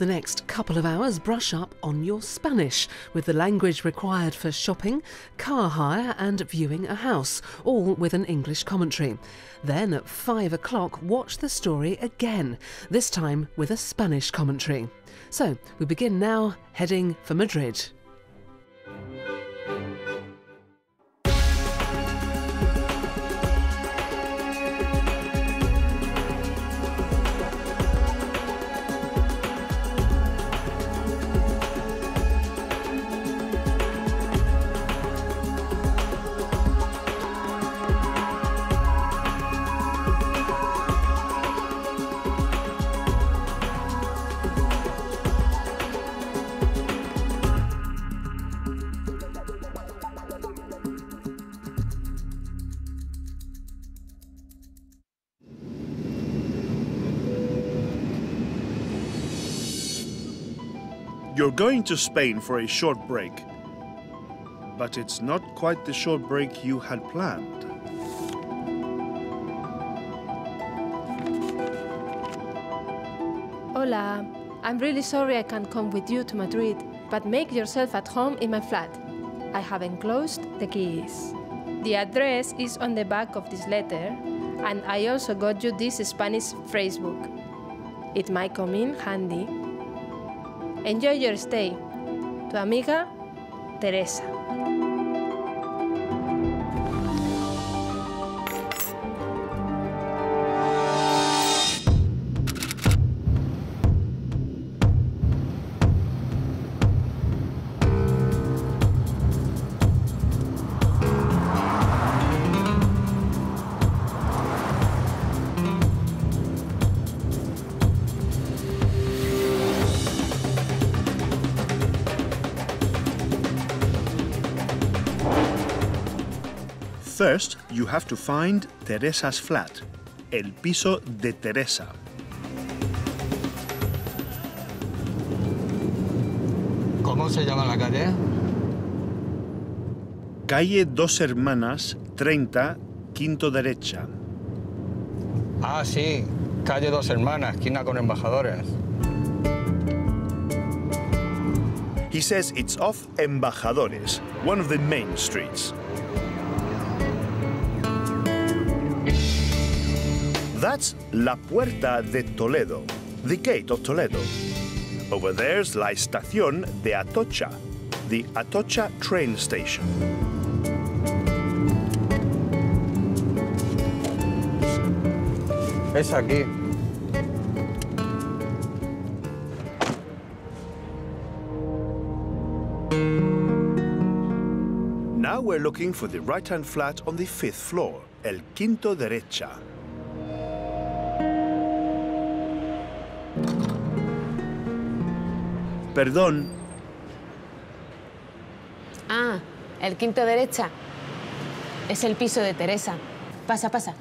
the next couple of hours, brush up on your Spanish with the language required for shopping, car hire, and viewing a house, all with an English commentary. Then at five o'clock, watch the story again, this time with a Spanish commentary. So we begin now, heading for Madrid. Going to Spain for a short break. But it's not quite the short break you had planned. Hola, I'm really sorry I can't come with you to Madrid, but make yourself at home in my flat. I have enclosed the keys. The address is on the back of this letter, and I also got you this Spanish phrasebook. It might come in handy. Enjoy your stay. Tu amiga, Teresa. First, you have to find Teresa's flat, el piso de Teresa. ¿Cómo se llama la calle? Calle Dos Hermanas, 30, quinto derecha. Ah, sí. Calle Dos Hermanas, esquina con embajadores. He says it's off Embajadores, one of the main streets. That's La Puerta de Toledo, the gate of Toledo. Over there's La Estación de Atocha, the Atocha train station. Es aquí. Now we're looking for the right-hand flat on the fifth floor, El Quinto Derecha. Perdón, Ah, el quinto derecha. Es el piso de Teresa. Pasa, pasa.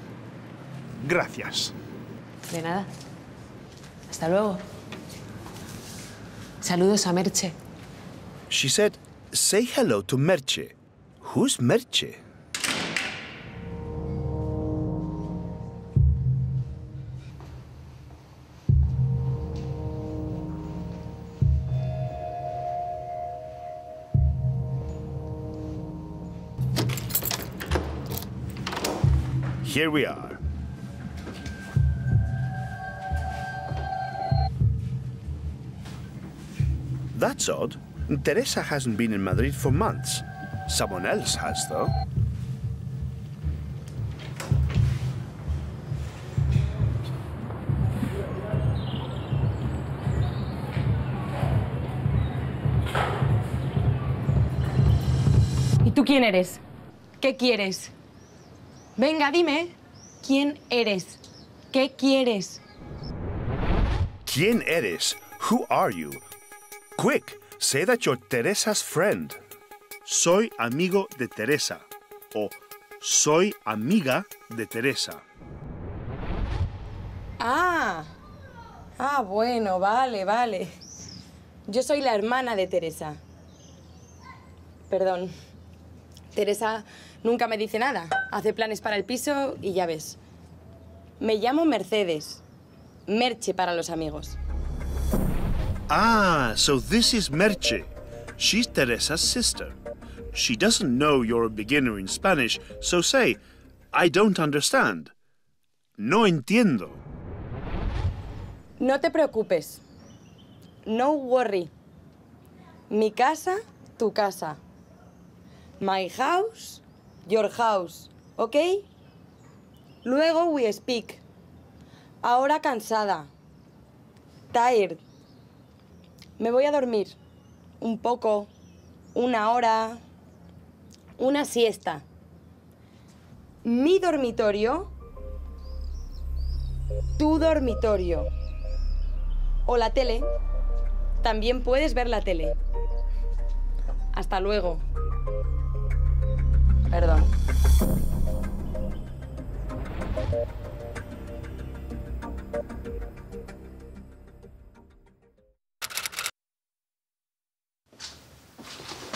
gracias. De nada. Hasta luego. Saludos a Merche. She said, say hello to Merche. Who's Merche? Here we are. That's odd. Teresa hasn't been in Madrid for months. Someone else has, though. ¿Y tú quién eres? ¿Qué quieres? Venga, dime. ¿Quién eres? ¿Qué quieres? ¿Quién eres? Who are you? Quick, say that you're Teresa's friend. Soy amigo de Teresa. O soy amiga de Teresa. Ah, ah, bueno, vale, vale. Yo soy la hermana de Teresa. Perdón. Teresa nunca me dice nada. Hace planes para el piso y ya ves. Me llamo Mercedes. Merche para los amigos. Ah, so this is Merche. She's Teresa's sister. She doesn't know you're a beginner in Spanish, so say, I don't understand. No entiendo. No te preocupes. No worry. Mi casa, tu casa. My house, your house. ¿Ok? Luego we speak. Ahora cansada. Tired. Me voy a dormir. Un poco. Una hora. Una siesta. Mi dormitorio. Tu dormitorio. O la tele. También puedes ver la tele. Hasta luego. Perdón.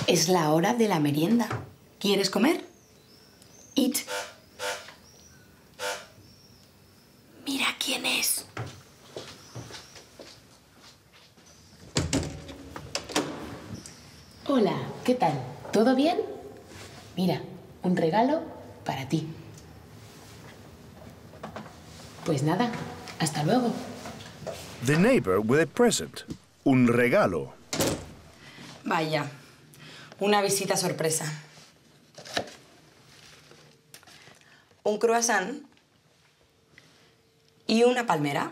Es la hora de la merienda. ¿Quieres comer? Eat. Mira quién es. Hola, ¿qué tal? ¿Todo bien? Mira, un regalo para ti. Pues nada, hasta luego. The neighbor with a present. Un regalo. Vaya. Una visita sorpresa. Un croissant y una palmera.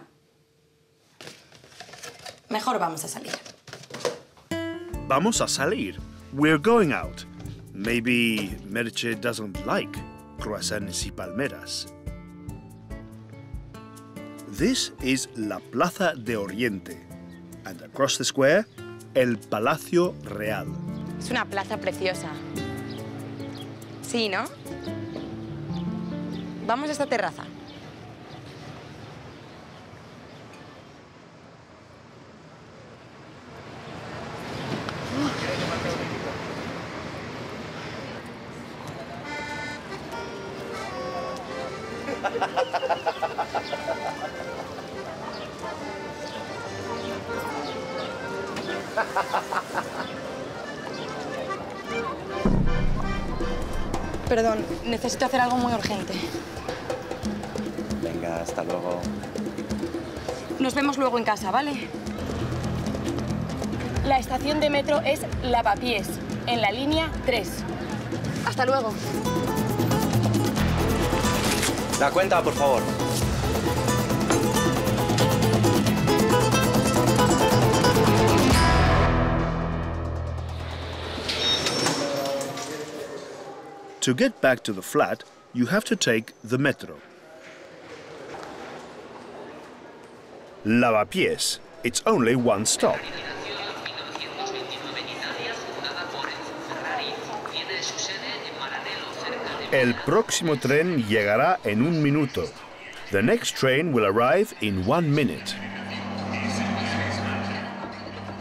Mejor vamos a salir. Vamos a salir. We're going out. Maybe Merche doesn't like croissants y palmeras. This is la Plaza de Oriente. And across the square, el Palacio Real. Es una plaza preciosa. Sí, ¿no? Vamos a esta terraza. Perdón, necesito hacer algo muy urgente. Venga, hasta luego. Nos vemos luego en casa, ¿vale? La estación de metro es Lavapiés, en la línea 3. Hasta luego. La cuenta, por favor. To get back to the flat, you have to take the metro. Lavapiés. It's only one stop. El próximo tren llegará en un minuto. The next train will arrive in one minute.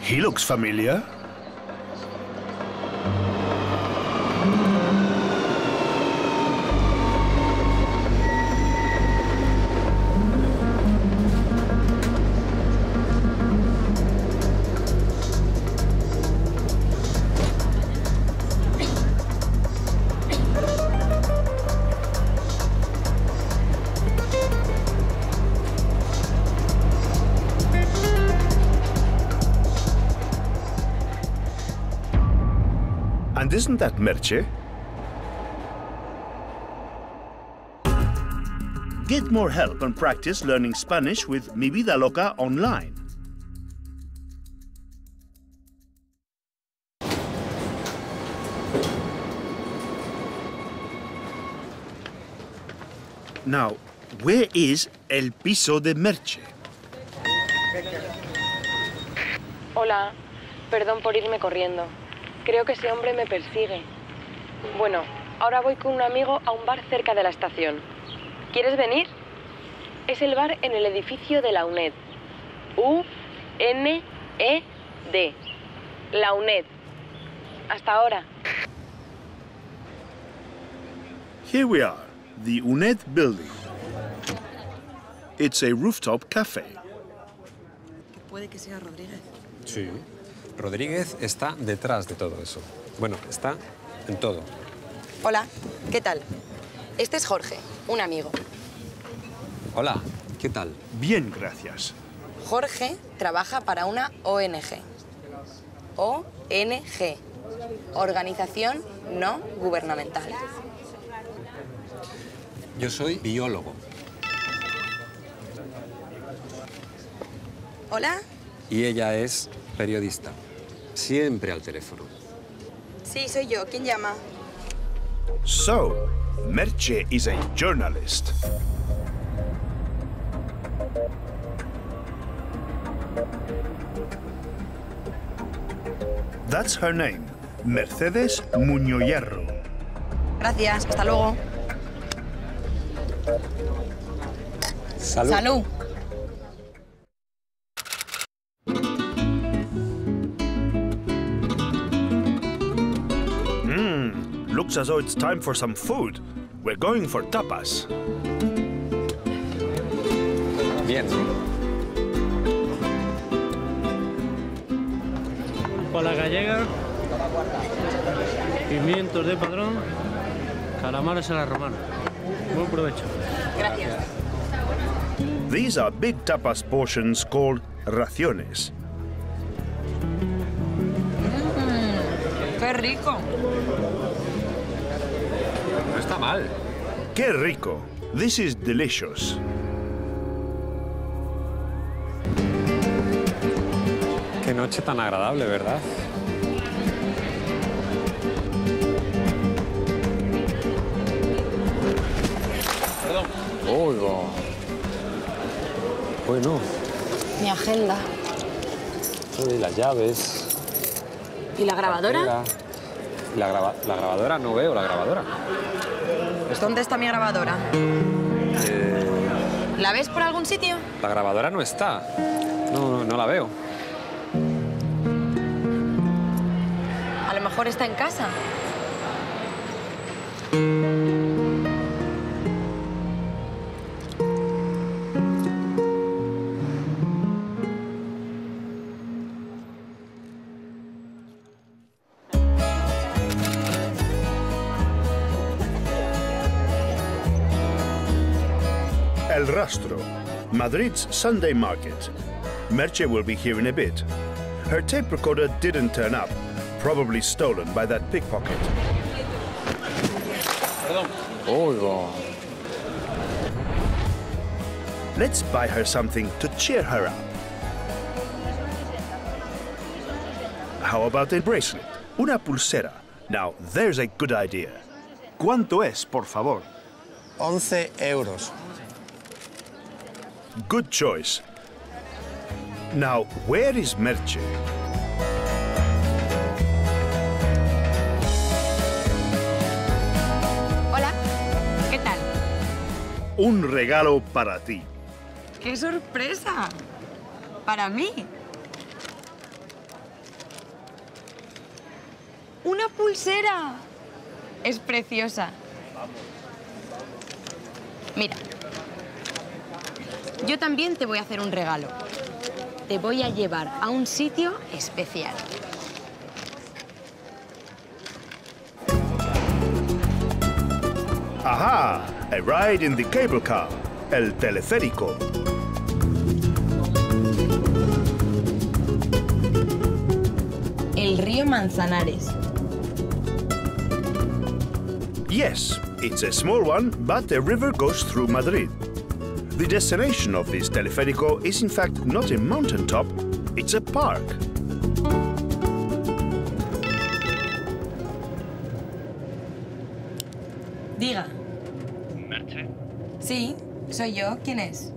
He looks familiar. That Merche? Get more help and practice learning Spanish with Mi Vida Loca online. Now, where is el piso de Merche? Hola, perdón por irme corriendo. Creo que ese hombre me persigue. Bueno, ahora voy con un amigo a un bar cerca de la estación. ¿Quieres venir? Es el bar en el edificio de la UNED. U-N-E-D. La UNED. Hasta ahora. Here we are, the UNED building. It's a rooftop cafe. Puede que sea Rodríguez. Sí. Rodríguez está detrás de todo eso. Bueno, está en todo. Hola, ¿qué tal? Este es Jorge, un amigo. Hola, ¿qué tal? Bien, gracias. Jorge trabaja para una ONG. ONG. Organización no gubernamental. Yo soy biólogo. Hola. Y ella es periodista. Siempre al teléfono. Sí, soy yo. ¿Quién llama? So, Merche is a journalist. That's her name, Mercedes Muñoyerro. Gracias. Hasta luego. Salud. Salud. Looks as though it's time for some food. We're going for tapas. Bien. Para gallega, pimientos de padrón, calamares a la romana. Buen provecho. Gracias. These are big tapas portions called raciones. ¡Qué rico! Está mal. Qué rico. This is delicious. Qué noche tan agradable, ¿verdad? Perdón. Oiga. Bueno, Mi agenda. y las llaves. ¿Y la grabadora? La, graba- la grabadora, no veo la grabadora. ¿Dónde está mi grabadora? Eh, ¿La ves por algún sitio? la grabadora no está. No, no, no la veo. A lo mejor está en casa. Rastro, Madrid's Sunday market. Merche will be here in a bit. Her tape recorder didn't turn up, probably stolen by that pickpocket. Perdón. Oiga. Let's buy her something to cheer her up. How about a bracelet? Una pulsera. Now, there's a good idea. ¿Cuánto es, por favor? 11 euros. Good choice. Now, where is Merche? Hola. ¿Qué tal? Un regalo para ti. ¡Qué sorpresa! Para mí. ¡Una pulsera! Es preciosa. Mira. Yo también te voy a hacer un regalo. Te voy a llevar a un sitio especial. Aha! A ride in the cable car. El teleférico. El río Manzanares. Yes, it's a small one, but the river goes through Madrid. The destination of this teleférico is in fact not a mountaintop, it's a park. Diga. Merche, Sí, soy yo. ¿Quién es?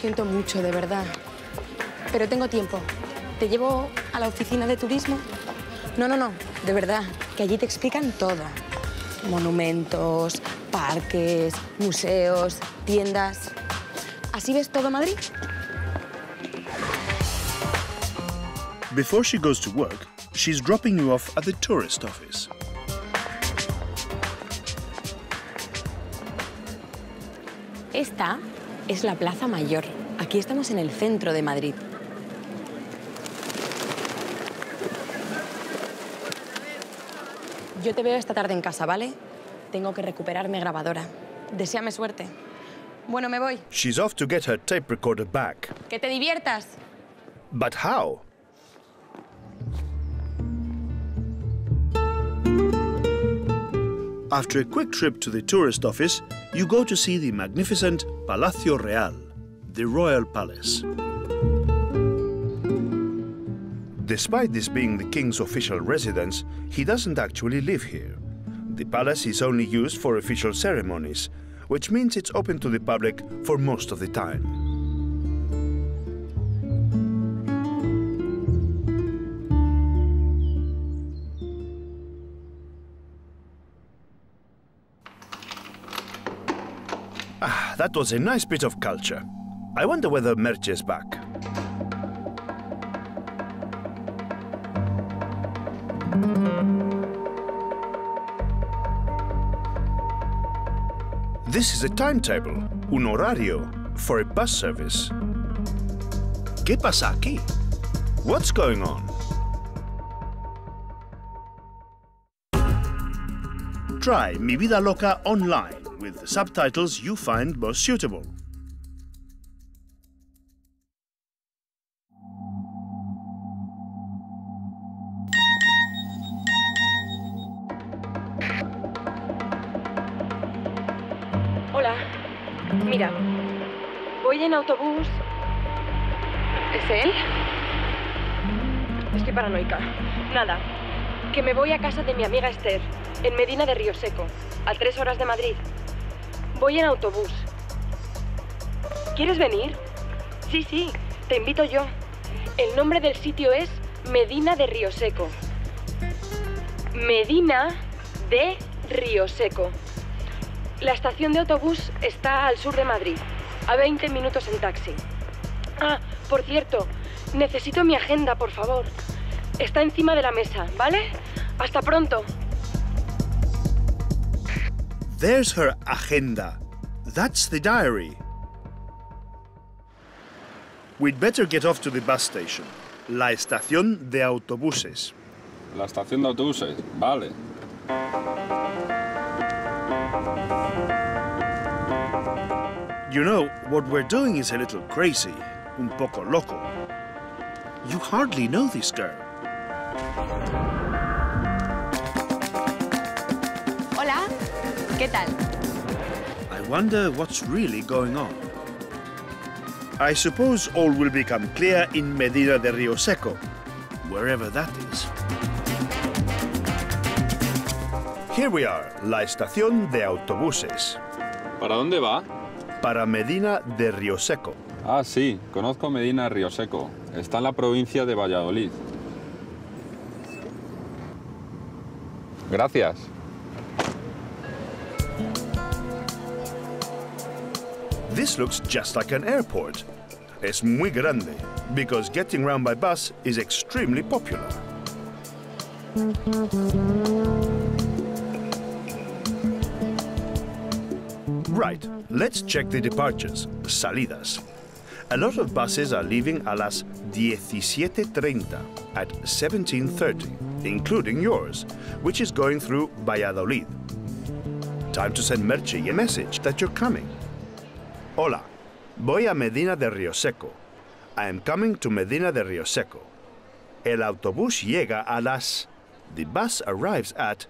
Siento mucho, de verdad. Pero tengo tiempo. ¿Te llevo a la oficina de turismo? No, no, no, de verdad, que allí te explican todo. Monumentos, parques, museos, tiendas. ¿Así ves todo Madrid? Before she goes to work, she's dropping you off at the tourist office. Esta es la Plaza Mayor. Aquí estamos en el centro de Madrid. Yo te veo esta tarde en casa, ¿vale? Tengo que recuperar mi grabadora. Deseame suerte. Bueno, me voy. She's off to get her tape recorder back. Que te diviertas. But how? After a quick trip to the tourist office, you go to see the magnificent Palacio Real, the royal palace. Despite this being the king's official residence, he doesn't actually live here. The palace is only used for official ceremonies, which means it's open to the public for most of the time. That was a nice bit of culture. I wonder whether Merche is back. This is a timetable, un horario, for a bus service. ¿Qué pasa aquí? What's going on? Try Mi Vida Loca online with subtitles you find most suitable. Hola. Mira, voy en autobús. ¿Es él? Estoy paranoica. Nada. Que me voy a casa de mi amiga Esther, en Medina de Río Seco, a tres horas de Madrid. Voy en autobús. ¿Quieres venir? Sí, sí, te invito yo. El nombre del sitio es Medina de Río Seco. Medina de Río Seco. La estación de autobús está al sur de Madrid, a 20 minutos en taxi. Ah, por cierto, necesito mi agenda, por favor. Está encima de la mesa, ¿vale? Hasta pronto. There's her agenda. That's the diary. We'd better get off to the bus station. La estación de autobuses. La estación de autobuses, vale. You know, what we're doing is a little crazy, un poco loco. You hardly know this girl. ¿Qué tal? I wonder what's really going on. I suppose all will become clear in Medina de Rio Seco, wherever that is. Here we are, la estación de autobuses. ¿Para dónde va? Para Medina de Río Seco. Ah, sí, conozco Medina Río Seco. Está en la provincia de Valladolid. Gracias. This looks just like an airport. Es muy grande, because getting round by bus is extremely popular. Right, let's check the departures, salidas. A lot of buses are leaving a las 17.30 at 17.30, including yours, which is going through Valladolid. Time to send Merche a message that you're coming. Hola, voy a Medina de Río Seco. I am coming to Medina de Río Seco. El autobús llega a las... The bus arrives at...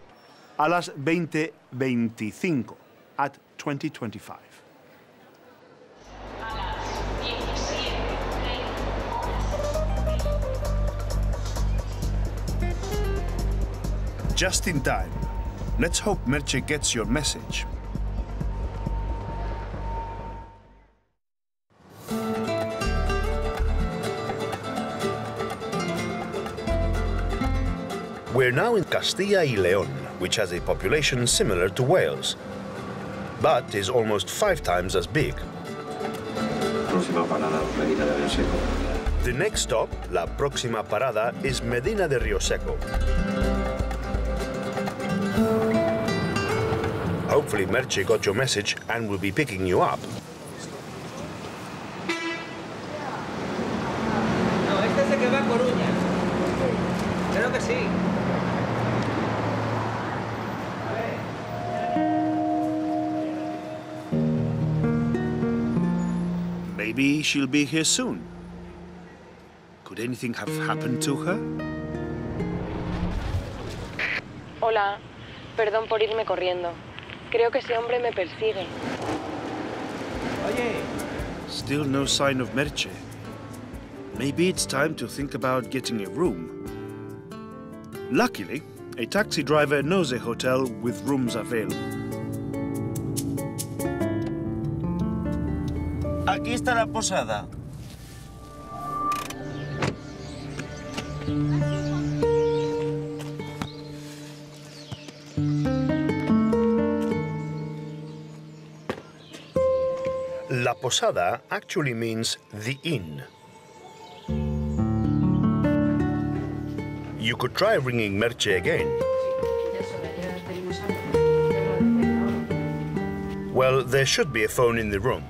A las 20.25 at 2025. Just in time. Let's hope Merche gets your message. We're now in Castilla y León, which has a population similar to Wales, but is almost five times as big. Próxima parada, Medina de Río Seco. The next stop, la próxima parada, is Medina de Rio Seco. Hopefully Merche got your message and will be picking you up. She'll be here soon. Could anything have happened to her? Hola, perdón por irme corriendo. Creo que ese hombre me persigue. Oye, Still no sign of Merche. Maybe it's time to think about getting a room. Luckily, a taxi driver knows a hotel with rooms available. Aquí está la posada. La Posada actually means the inn. You could try ringing Merche again. Well, there should be a phone in the room.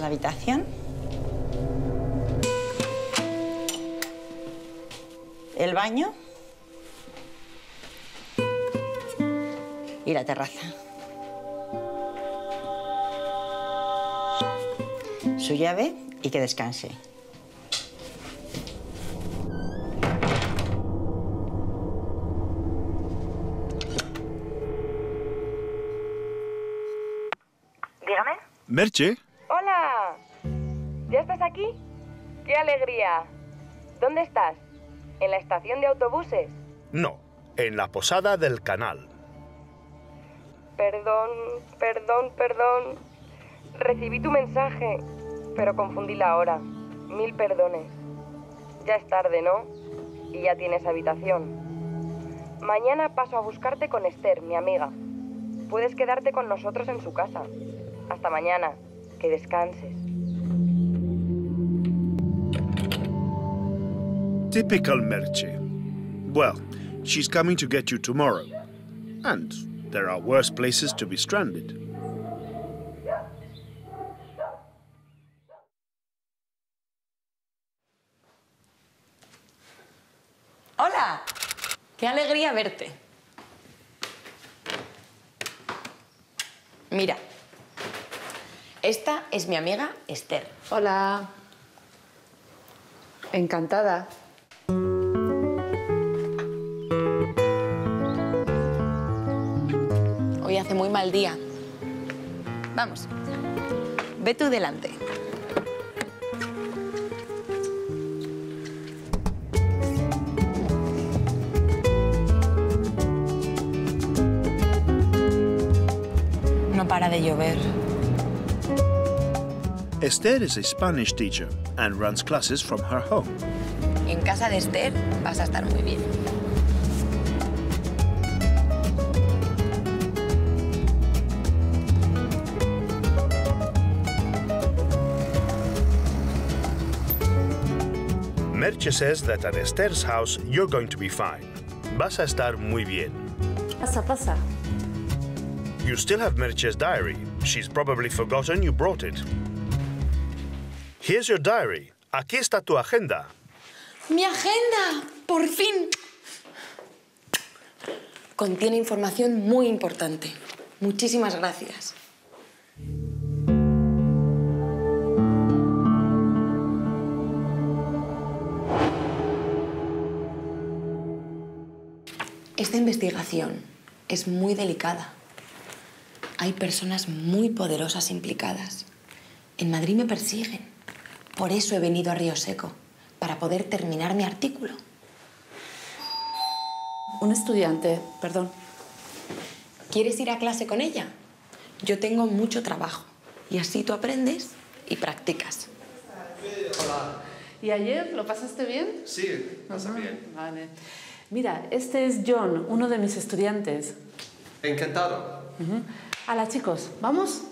La habitación. El baño. Y la terraza. Su llave y que descanse. Dígame. Merche, Hola. ¿Ya estás aquí? ¡Qué alegría! ¿Dónde estás? ¿En la estación de autobuses? no, en la Posada del Canal. Perdón, perdón, perdón. Recibí tu mensaje, pero confundí la hora. Mil perdones. Ya es tarde, ¿no? Y ya tienes habitación. Mañana paso a buscarte con Esther, mi amiga. Puedes quedarte con nosotros en su casa. Hasta mañana. Que descanses. Typical Merche. Well, she's coming to get you tomorrow. And there are worse places to be stranded. Hola, qué alegría verte. Mira, esta es mi amiga Esther. Hola. Encantada. Hace muy mal día. Vamos, ve tú delante. No para de llover. Esther is a Spanish teacher and runs classes from her home. En casa de Esther vas a estar muy bien. Merche says that at Esther's house you're going to be fine. Vas a estar muy bien. Pasa, pasa. You still have Merche's diary. She's probably forgotten you brought it. Here's your diary. Aquí está tu agenda. ¡Mi agenda! ¡Por fin! Contiene información muy importante. Muchísimas gracias. Esta investigación es muy delicada. Hay personas muy poderosas implicadas. En Madrid me persiguen. Por eso he venido a Río Seco, para poder terminar mi artículo. Un estudiante, perdón. ¿Quieres ir a clase con ella? Yo tengo mucho trabajo y así tú aprendes y practicas. ¿Y ayer lo pasaste bien? Sí, pasa bien. Vale. Mira, este es John, uno de mis estudiantes. Encantado. Hola chicos, ¿vamos?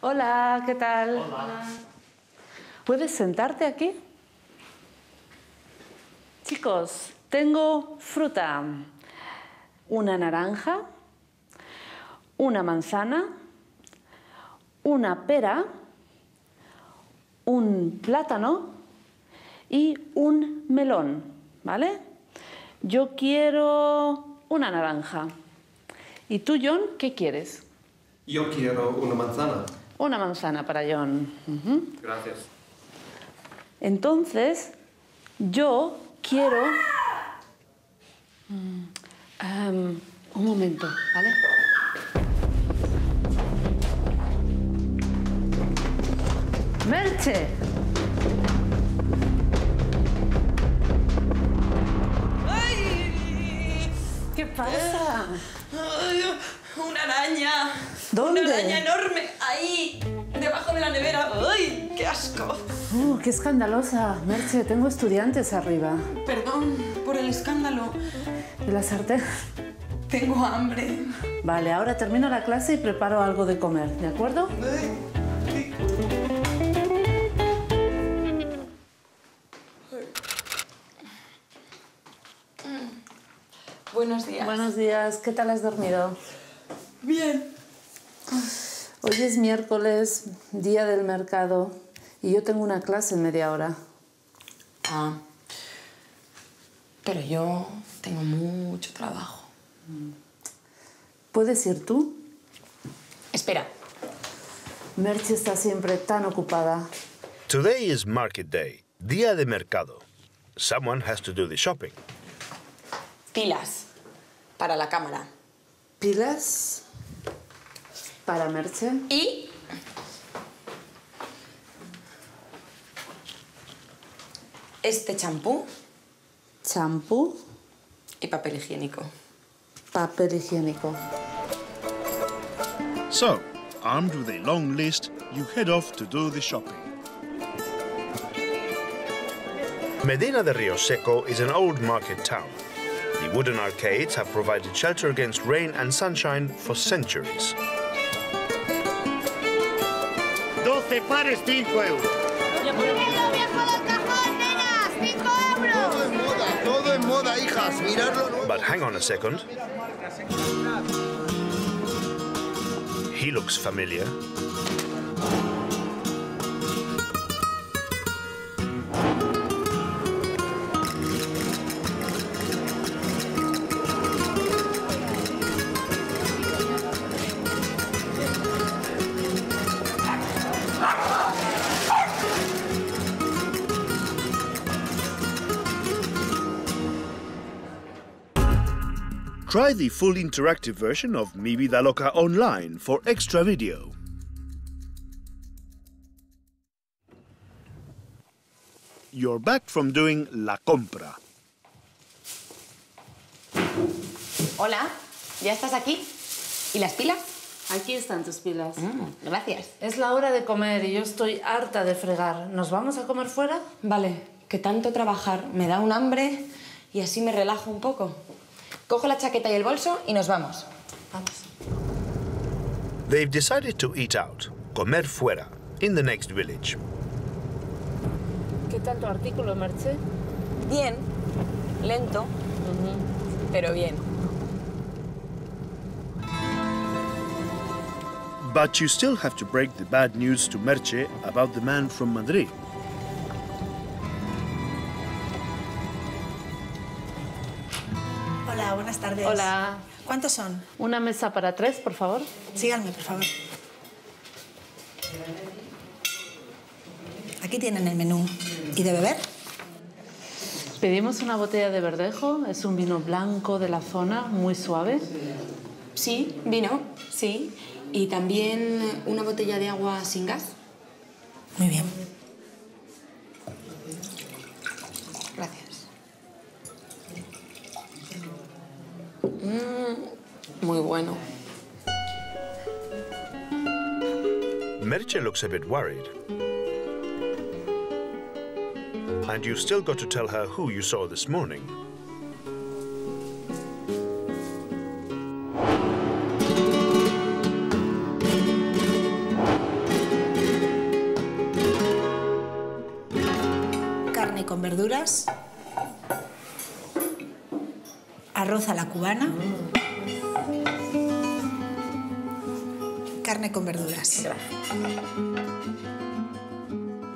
Hola, ¿qué tal? Hola. ¿Puedes sentarte aquí? Chicos, tengo fruta. Una naranja, una manzana, una pera, un plátano y un melón, ¿vale? Yo quiero una naranja. ¿Y tú, John, qué quieres? Yo quiero una manzana. Una manzana para John. Gracias. Entonces, yo quiero... Mm, em, un momento, ¿vale? Merche. Pasa? Ay, una araña. ¿Dónde? Una araña enorme. Ahí, debajo de la nevera. ¡Ay, qué asco! Uh, qué escandalosa. Merche, tengo estudiantes arriba. Perdón por el escándalo. ¿Y la sartén? Tengo hambre. Vale, ahora termino la clase y preparo algo de comer, ¿de acuerdo? Buenos días, ¿qué tal has dormido? Bien. Hoy es miércoles, día del mercado, y yo tengo una clase en media hora. Ah. Pero yo tengo mucho trabajo. ¿Puedes ir tú? Espera. Merche está siempre tan ocupada. Today is market day, día de mercado. Someone has to do the shopping. Pilas. Para la cámara. ¿Pilas? Para Merche. Y este champú Champú, y papel higiénico. papel higiénico. So, armed with a long list, you head off to do the shopping. Medina de Rio Seco is an old market town. The wooden arcades have provided shelter against rain and sunshine for centuries. 12 pares, 5 euros. Todo en moda, todo en moda, hijas. Mirarlo nuevo. But hang on a second. He looks familiar. Try the full interactive version of Mi Vida Loca online for extra video. You're back from doing la compra. Hola, ¿ya estás aquí? ¿Y las pilas? Aquí están tus pilas. gracias. Es la hora de comer y yo estoy harta de fregar. ¿Nos vamos a comer fuera? Vale, que tanto trabajar me da un hambre y así me relajo un poco. Cojo la chaqueta y el bolso y nos vamos. Vamos. They've decided to eat out, comer fuera, in the next village. ¿Qué tal tu artículo, Merche? Bien, lento, pero bien. But you still have to break the bad news to Merche about the man from Madrid. Buenas tardes. Hola. ¿Cuántos son? Una mesa para tres, por favor. Síganme, por favor. Aquí tienen el menú. ¿Y de beber? Pedimos una botella de verdejo, es un vino blanco de la zona, muy suave. Sí, vino, sí. Y también una botella de agua sin gas. Muy bien. Mm, muy bueno. Merche looks a bit worried. And you've still got to tell her who you saw this morning. Carne con verduras. Arroz a la cubana. Carne con verduras.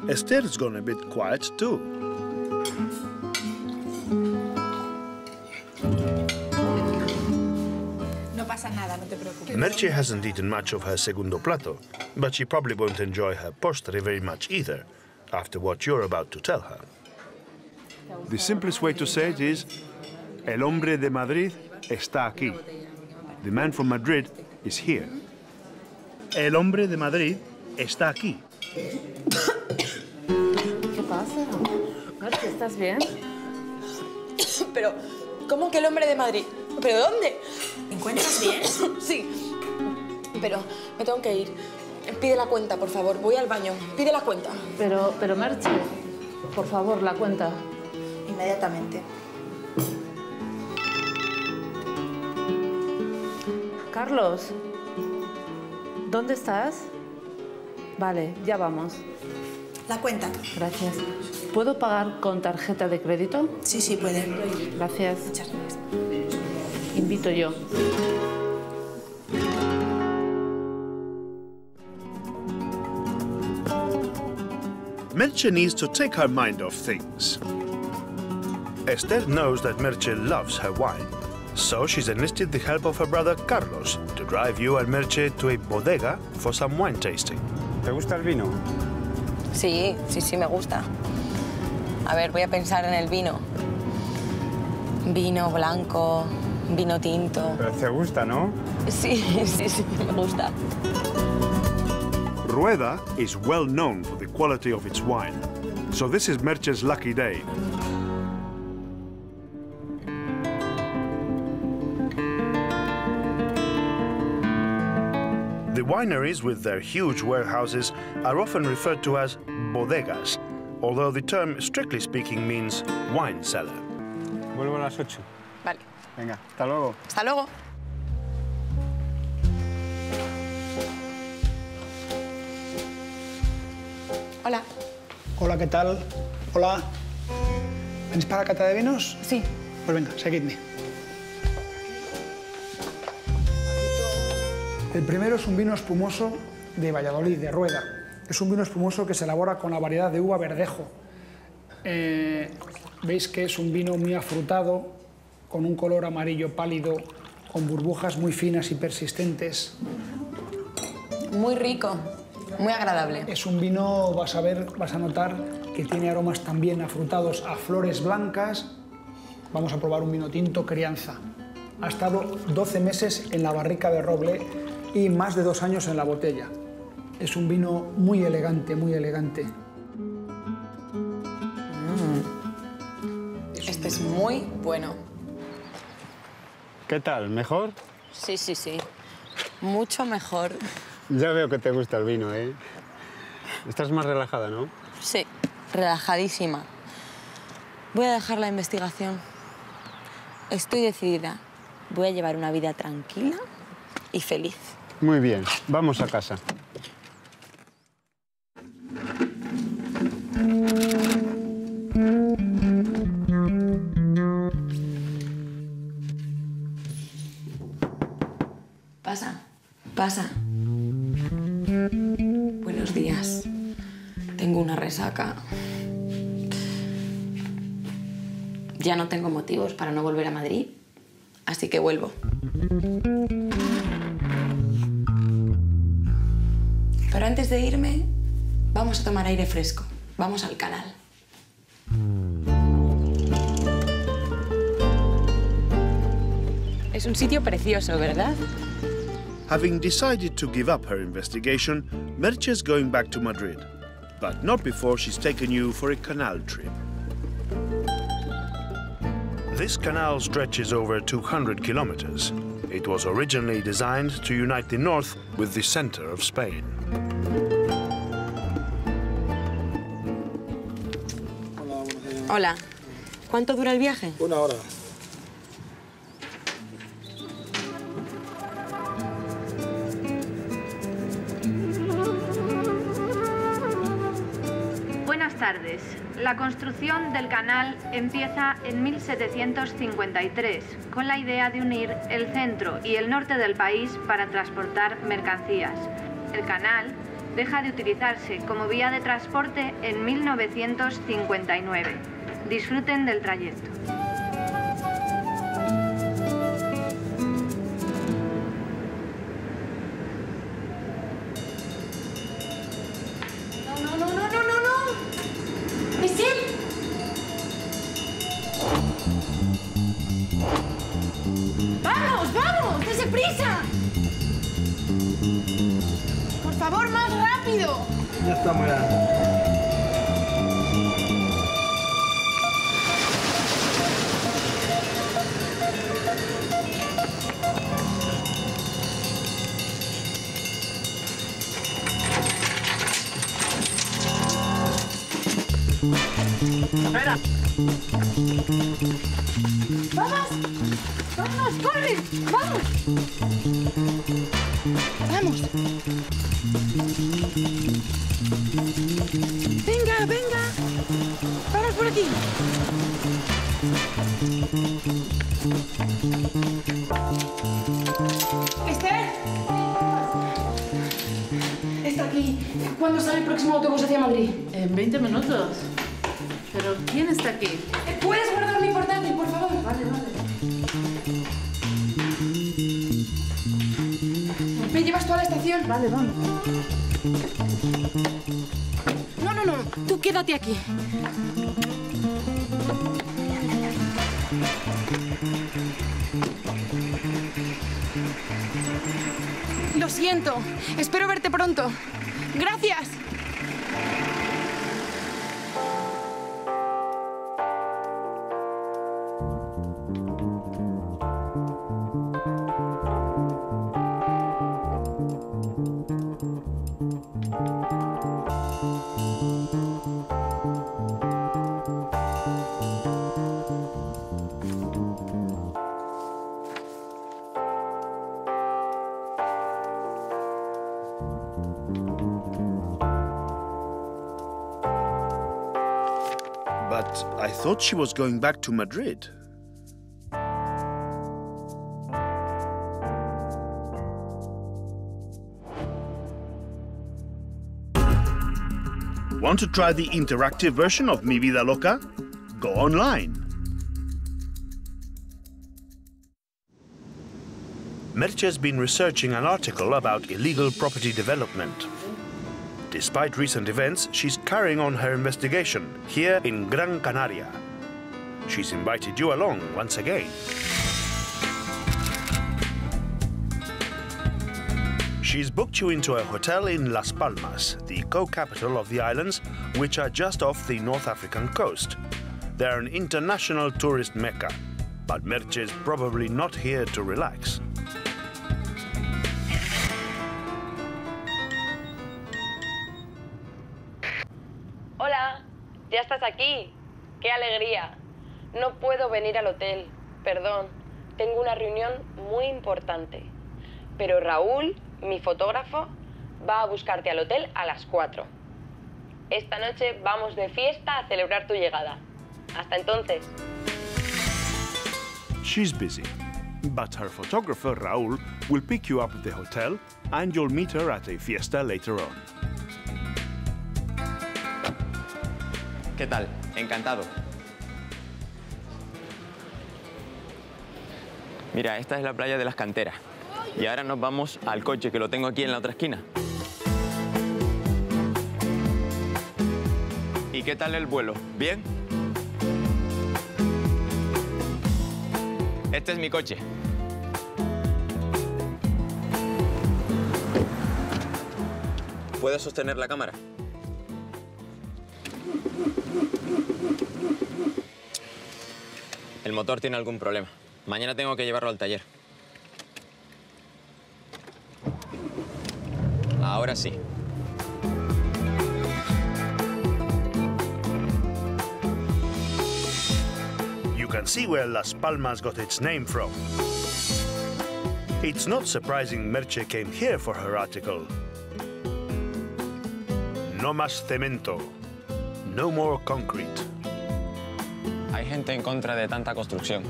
Esther's gone a bit quiet too. No pasa nada, no te preocupes. Merche hasn't eaten much of her segundo plato, but she probably won't enjoy her postre very much either, after what you're about to tell her. The simplest way to say it is, El hombre de Madrid está aquí. The man from Madrid is here. El hombre de Madrid está aquí. ¿Qué pasa? ¿estás bien? Pero, ¿cómo que el hombre de Madrid? ¿Pero dónde? ¿Te encuentras bien? Sí. Pero me tengo que ir. Pide la cuenta, por favor. Voy al baño. Pide la cuenta. Pero, pero Merche, por favor, la cuenta. Inmediatamente. Carlos, ¿dónde estás? Vale, ya vamos. La cuenta. Gracias. ¿Puedo pagar con tarjeta de crédito? Sí, sí, puede. Gracias. Muchas gracias. Invito yo. Merche needs to take her mind off things. Esther knows that Merche loves her wine, so she's enlisted the help of her brother Carlos to drive you and Merche to a bodega for some wine tasting. ¿Te gusta el vino? Sí, sí, sí, me gusta. A ver, voy a pensar en el vino. Vino blanco, vino tinto. Pero te gusta, ¿no? Sí, sí, sí, me gusta. Rueda is well known for the quality of its wine, so this is Merche's lucky day. Wineries, with their huge warehouses, are often referred to as bodegas, although the term, strictly speaking, means wine cellar. Vuelvo a las 8. Vale. Venga, hasta luego. Hasta luego. Hola. Hola, ¿qué tal? Hola. ¿Venís para la cata de vinos? Sí. Pues venga, seguidme. El primero es un vino espumoso de Valladolid, de Rueda. Es un vino espumoso que se elabora con la variedad de uva verdejo. Eh, Veis que es un vino muy afrutado, con un color amarillo pálido, con burbujas muy finas y persistentes. Muy rico, muy agradable. Es un vino, vas a ver, vas a notar que tiene aromas también afrutados a flores blancas. Vamos a probar un vino tinto crianza. Ha estado 12 meses en la barrica de roble y más de dos años en la botella. Es un vino muy elegante, muy elegante. Este es muy bueno. ¿Qué tal? ¿Mejor? Sí, sí, sí. Mucho mejor. Ya veo que te gusta el vino, ¿eh? Estás más relajada, ¿no? Sí, relajadísima. Voy a dejar la investigación. Estoy decidida. Voy a llevar una vida tranquila y feliz. Muy bien, vamos a casa. Pasa, pasa. Buenos días. Tengo una resaca. Ya no tengo motivos para no volver a Madrid, así que vuelvo. Pero antes de irme, vamos a tomar aire fresco. Vamos al canal. Es un sitio precioso, ¿verdad? Having decided to give up her investigation, Merche's going back to Madrid, but not before she's taken you for a canal trip. This canal stretches over 200 kilometers. It was originally designed to unite the north with the center of Spain. Hola. ¿Cuánto dura el viaje? Una hora. La construcción del canal empieza en 1753 con la idea de unir el centro y el norte del país para transportar mercancías. El canal deja de utilizarse como vía de transporte en 1959. Disfruten del trayecto. ¿Pero quién está aquí? ¿Puedes guardar mi portátil, por favor? Vale, vale. ¿Me llevas tú a la estación? Vale, vamos. No, no, no. Tú quédate aquí. Lo siento. Espero verte pronto. Gracias. Thought she was going back to Madrid. Want to try the interactive version of Mi Vida Loca? Go online. Merche's been researching an article about illegal property development. Despite recent events, she's carrying on her investigation here in Gran Canaria. She's invited you along once again. She's booked you into a hotel in Las Palmas, the co-capital of the islands, which are just off the North African coast. They're an international tourist mecca, but Merche is probably not here to relax. Hola, ya estás aquí. ¡Qué alegría! No puedo venir al hotel, perdón. Tengo una reunión muy importante. Pero Raúl, mi fotógrafo, va a buscarte al hotel a las 4. Esta noche vamos de fiesta a celebrar tu llegada. Hasta entonces. She's busy, but her photographer Raul will pick you up at the hotel and you'll meet her at a fiesta later on. ¿Qué tal? Encantado. Mira, esta es la playa de las canteras. Y ahora nos vamos al coche, que lo tengo aquí en la otra esquina. ¿Y qué tal el vuelo? ¿Bien? Este es mi coche. ¿Puedes sostener la cámara? El motor tiene algún problema. Mañana tengo que llevarlo al taller. Ahora sí. can see where Las Palmas got its name from. It's not surprising Merche came here for her article. No más cemento. No more concrete. Hay gente en contra de tanta construcción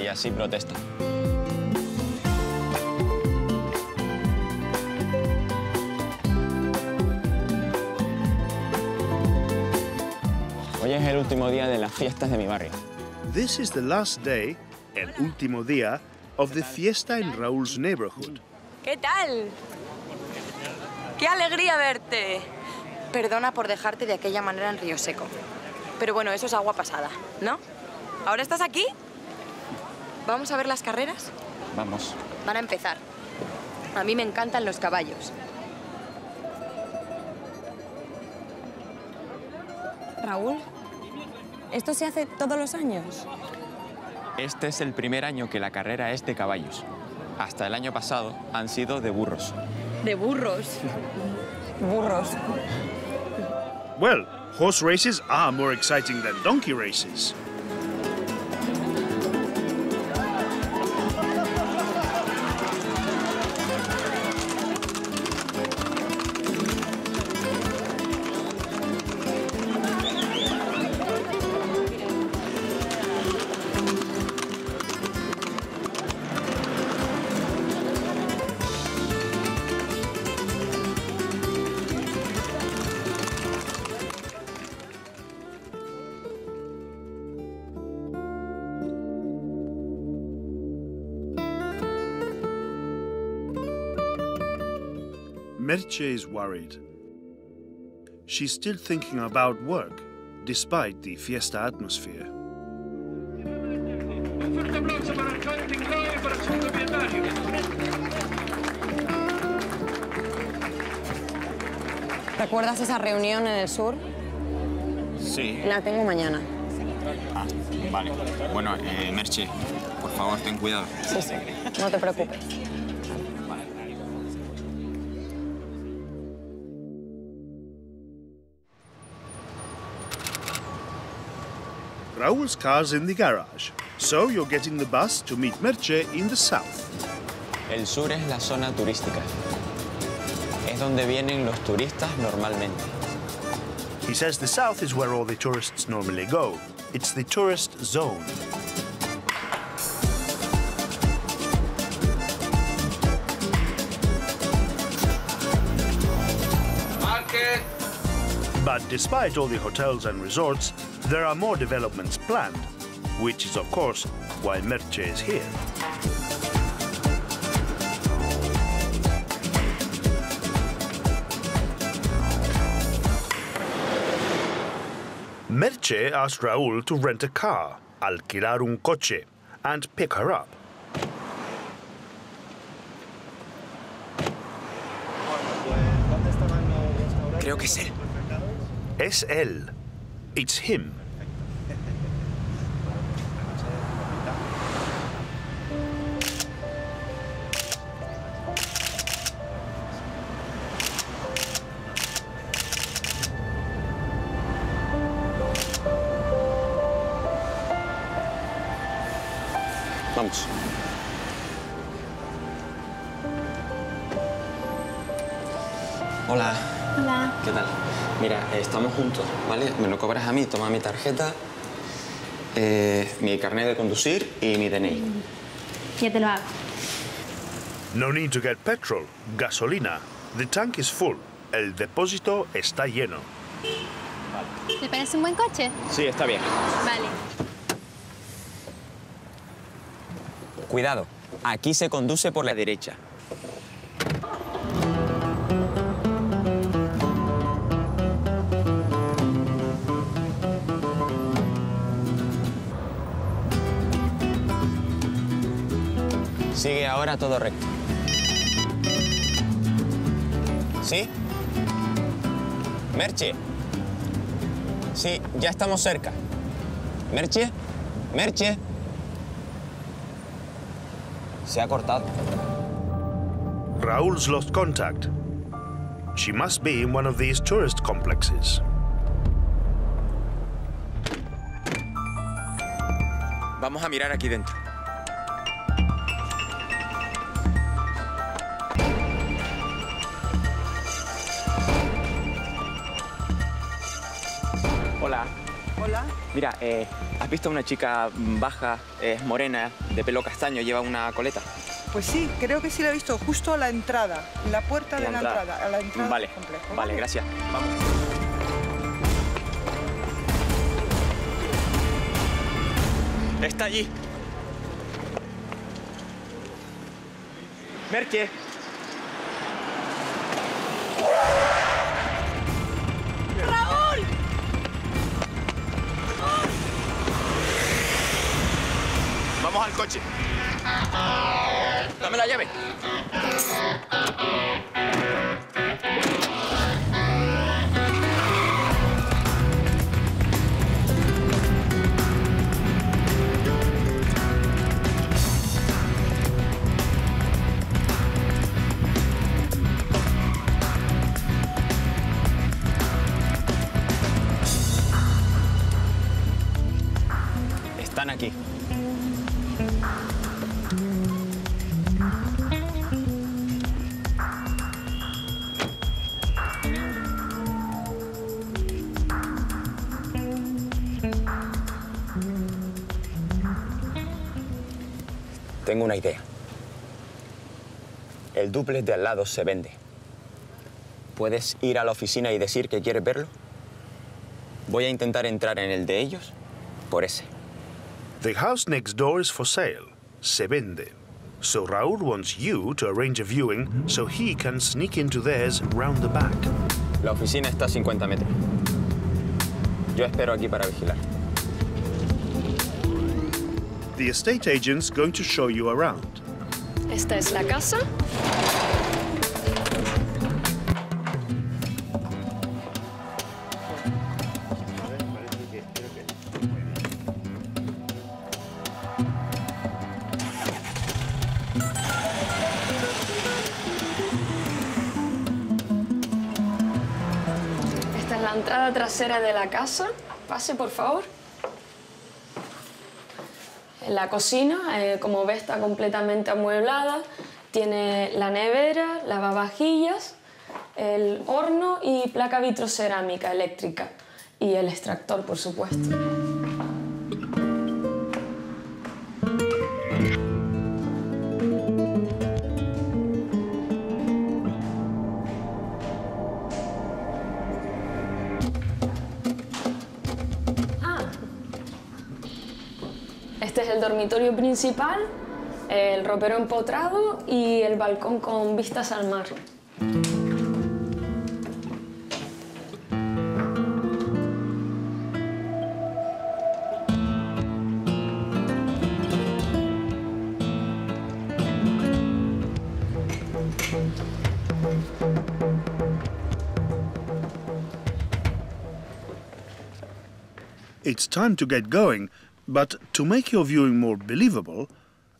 y así protesta. Hoy es el último día de las fiestas de mi barrio. This is the last day, el último día, of the fiesta in Raúl's neighborhood. ¿Qué tal? ¡Qué alegría verte! Perdona por dejarte de aquella manera en Río Seco. Pero bueno, eso es agua pasada, ¿no? ¿Ahora estás aquí? ¿Vamos a ver las carreras? Vamos. Van a empezar. A mí me encantan los caballos. Raúl, ¿esto se hace todos los años? Este es el primer año que la carrera es de caballos. Hasta el año pasado han sido de burros. De burros. Burros. Well, horse races are more exciting than donkey races. Merche is worried. She's still thinking about work, despite the fiesta atmosphere. ¿Recuerdas esa reunión en el sur? Sí. La tengo mañana. Ah, vale. Bueno, eh, Merche, por favor, ten cuidado. Sí, sí. No te preocupes. Raúl's car's in the garage, so you're getting the bus to meet Merche in the south. El sur es la zona turística. Es donde vienen los turistas normalmente. He says the south is where all the tourists normally go. It's the tourist zone. Market. But despite all the hotels and resorts, there are more developments planned, which is, of course, why Merche is here. Merche asked Raúl to rent a car, alquilar un coche, and pick her up. Creo que es él. Es él. It's him. Tarjeta, eh, mi carnet de conducir y mi DNI. Ya te lo hago. No need to get petrol, gasolina. The tank is full. El depósito está lleno. ¿Te parece un buen coche? Sí, está bien. Vale. Cuidado, aquí se conduce por la derecha. Sigue ahora todo recto. ¿Sí? Merche. Sí, ya estamos cerca. Merche. Merche. Se ha cortado. Raúl's lost contact. She must be in one of these tourist complexes. Vamos a mirar aquí dentro. Mira, eh, ¿has visto a una chica baja, es morena, de pelo castaño, lleva una coleta? Pues sí, creo que sí lo he visto justo a la entrada, en la puerta de la entrada, a la entrada Vale, del complejo. vale, gracias. Vamos. Está allí. Merche. Miami. Una idea. El duplex de al lado se vende. ¿Puedes ir a la oficina y decir que quieres verlo? Voy a intentar entrar en el de ellos por ese. The house next door is for sale. Se vende. So Raúl wants you to arrange a viewing so he can sneak into theirs round the back. La oficina está a 50 metros. Yo espero aquí para vigilar. The estate agent's going to show you around. Esta es la casa. Esta es la entrada trasera de la casa. Pase, por favor. La cocina, eh, como ve, está completamente amueblada. Tiene la nevera, lavavajillas, el horno y placa vitrocerámica eléctrica. Y el extractor, por supuesto. Dormitorio principal, el ropero empotrado y el balcón con vistas al mar. It's time to get going, but to make your viewing more believable,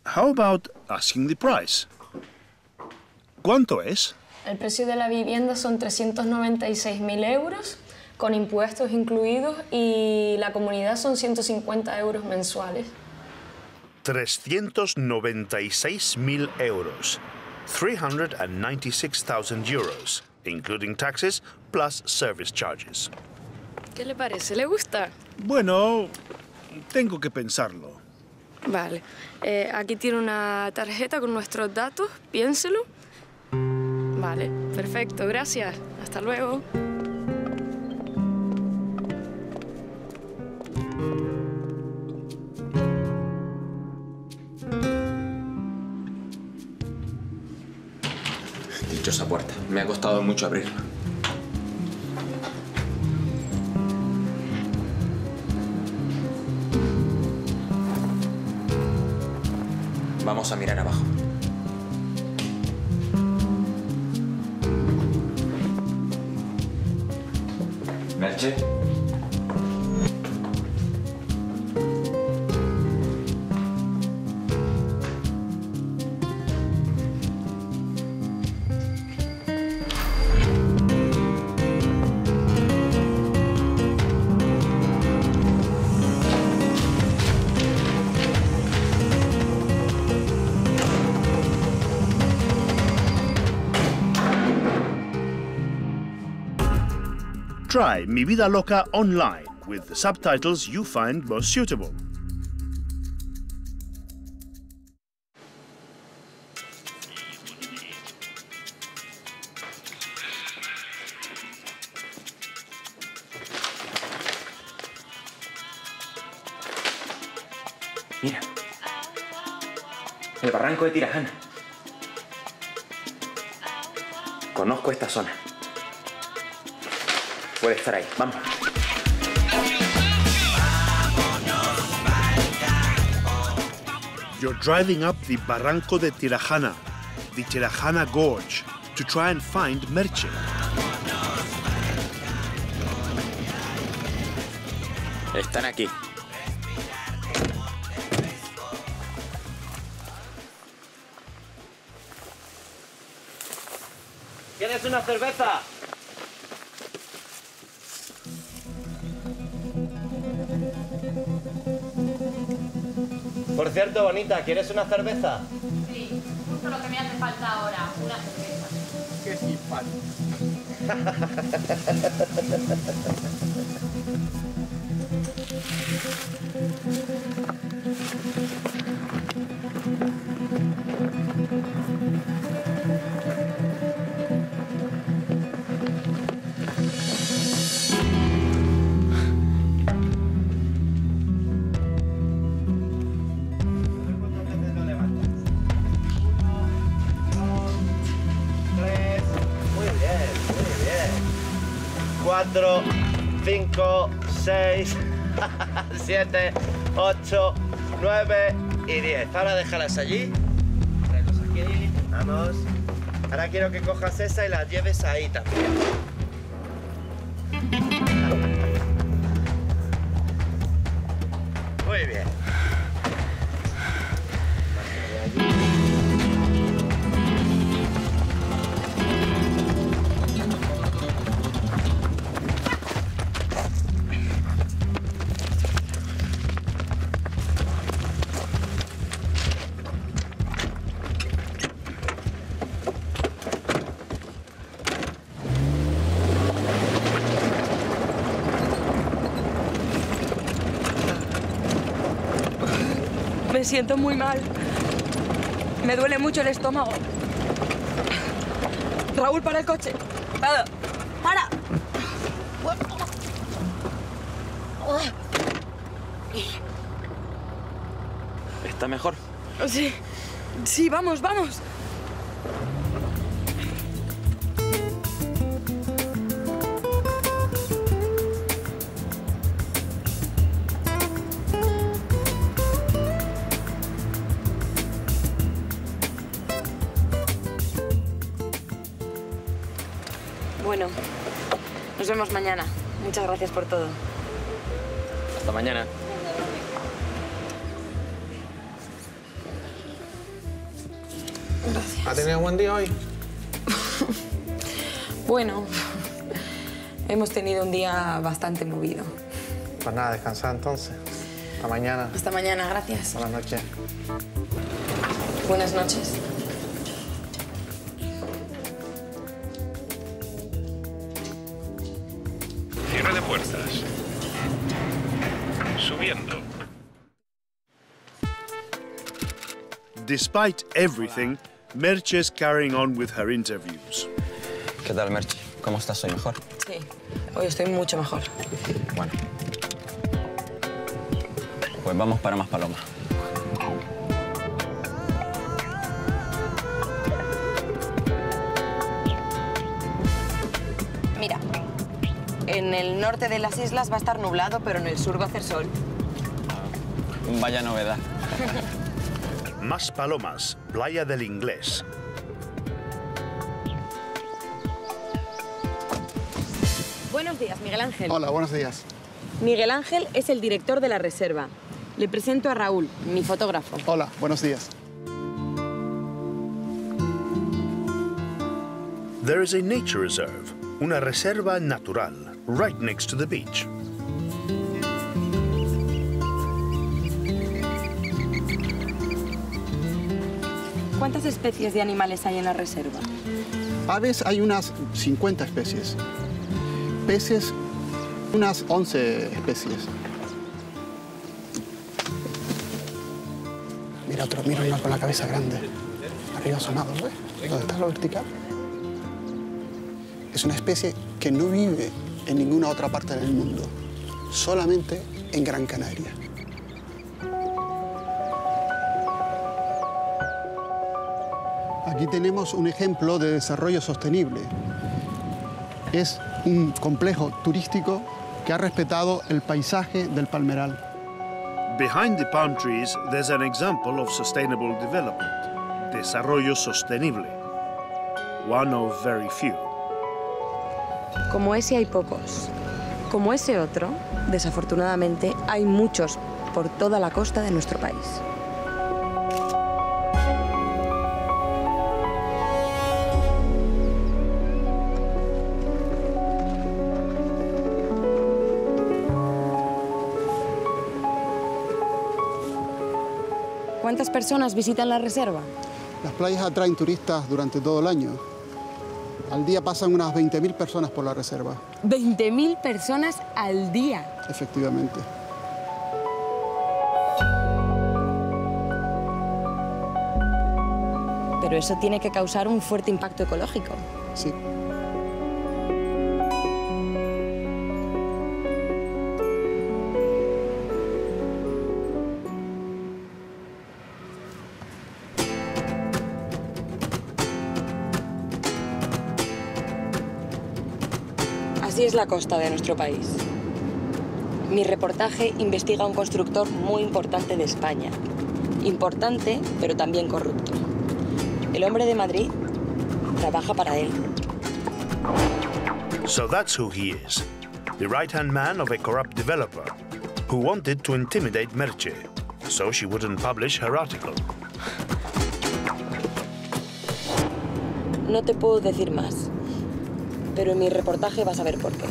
how about asking the price? ¿Cuánto es? El precio de la vivienda son 396.000 euros, con impuestos incluidos, y la comunidad son 150 euros mensuales. 396,000 euros. 396,000 euros, including taxes plus service charges. ¿Qué le parece? ¿Le gusta? Bueno, tengo que pensarlo. Vale. Eh, aquí tiene una tarjeta con nuestros datos. Piénselo. Vale, perfecto. Gracias. Hasta luego. Dichosa puerta. Me ha costado mucho abrirla. Vamos a mirar abajo. Merche. Try Mi Vida Loca online with the subtitles you find most suitable. Mira. El barranco de Tirajana. Puede estar ahí. Vamos. You're driving up the Barranco de Tirajana, the Tirajana Gorge, to try and find Merche. Están aquí. ¿Quieres una cerveza? Cierto, bonita, ¿quieres una cerveza? Sí, justo lo que me hace falta ahora, una cerveza. Qué simpático. 7, 8, 9 y 10. Ahora déjalas allí. Traelos aquí. Vamos. Ahora quiero que cojas esa y la lleves ahí también. Siento muy mal. Me duele mucho el estómago. Raúl, para el coche. Para. Para. ¿Está mejor? Sí. Sí, vamos, vamos. Bueno, nos vemos mañana. Muchas gracias por todo. Hasta mañana. Gracias. ¿Ha tenido buen día hoy? Bueno, hemos tenido un día bastante movido. Pues nada, descansar entonces. Hasta mañana. Hasta mañana, gracias. Buenas noches. Buenas noches. Despite everything, Merche is carrying on with her interviews. ¿Qué tal, Merchi? ¿Cómo estás hoy? ¿Mejor? Sí, hoy estoy mucho mejor. Bueno. Pues vamos para más palomas. Mira, en el norte de las islas va a estar nublado, pero en el sur va a hacer sol. Vaya novedad. Más Palomas, Playa del Inglés. Buenos días, Miguel Ángel. Hola, buenos días. Miguel Ángel es el director de la reserva. Le presento a Raúl, mi fotógrafo. Hola, buenos días. There is a nature reserve, una reserva natural, right next to the beach. ¿Cuántas especies de animales hay en la reserva? Aves hay unas 50 especies. Peces Unas 11 especies. Mira otro, mira uno con la cabeza grande. Arriba asomado, ¿ves? ¿Dónde está lo vertical? Es una especie que no vive en ninguna otra parte del mundo, solamente en Gran Canaria. Aquí tenemos un ejemplo de desarrollo sostenible. Es un complejo turístico que ha respetado el paisaje del palmeral. Behind the palm trees, there's an example of sustainable development, desarrollo sostenible, one of very few. Como ese hay pocos. Como ese otro, desafortunadamente, hay muchos por toda la costa de nuestro país. ¿Cuántas personas visitan la reserva? Las playas atraen turistas durante todo el año. Al día pasan unas 20.000 personas por la reserva, 20.000 personas al día. efectivamente. Pero eso tiene que causar un fuerte impacto ecológico. Sí. La costa de nuestro país. Mi reportaje investiga a un constructor muy importante de España. Importante, pero también corrupto. El hombre de Madrid trabaja para él. So that's who he is the right hand man of a corrupt developer who wanted to intimidate Merche so she wouldn't publish her article. No te puedo decir más, pero en mi reportaje vas a ver por qué.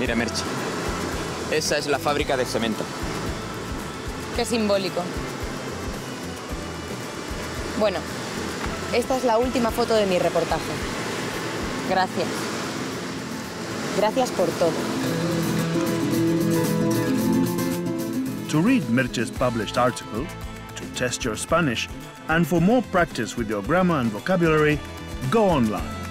Mira, Merche. Esa es la fábrica de cemento. Simbólico. Bueno, esta es la última foto de mi reportaje. Gracias. Gracias por todo. To read Merche's published article, to test your Spanish, and for more practice with your grammar and vocabulary, go online